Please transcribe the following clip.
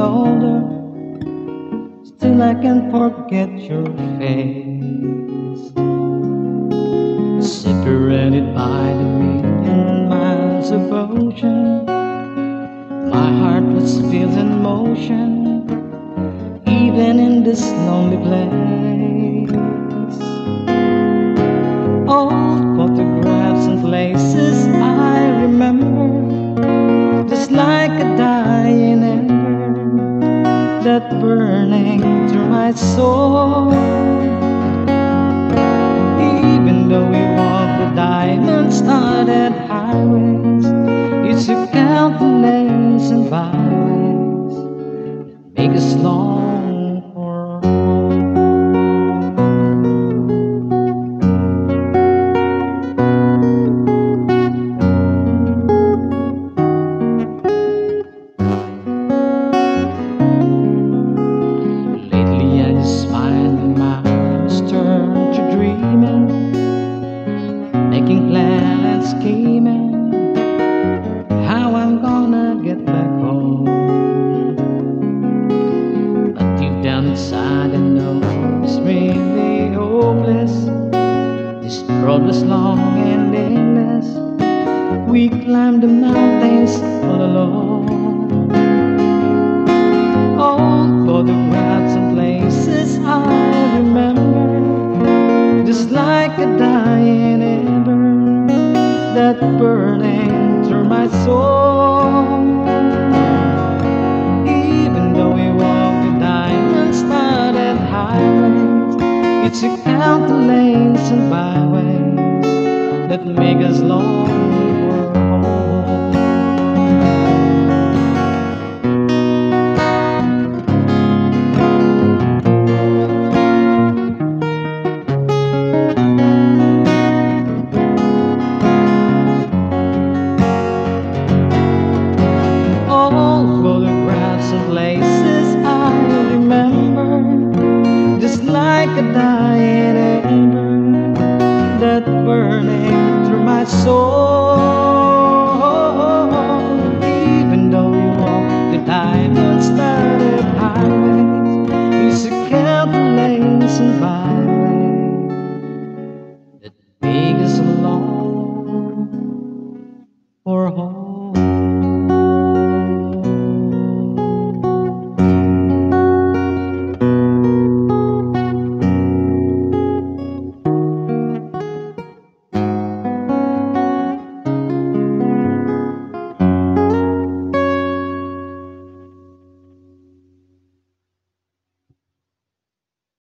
older, still I can't forget your face. Separated by the million miles of ocean, my heart was still in motion, even in this lonely place. Burning through my soul. Even though we walk the diamond-studded highways, you took out the lanes and byways make us long road was long and endless. We climbed the mountains all alone. Old photographs and places I remember, just like a dying ember that burning through my soul. Even though we walk the diamond-studded highways, it's a count the lanes and byways that make us long for home. Photographs and places I remember, just like a dying ember that burning my soul. Even though we walk the diamond-studded highways, we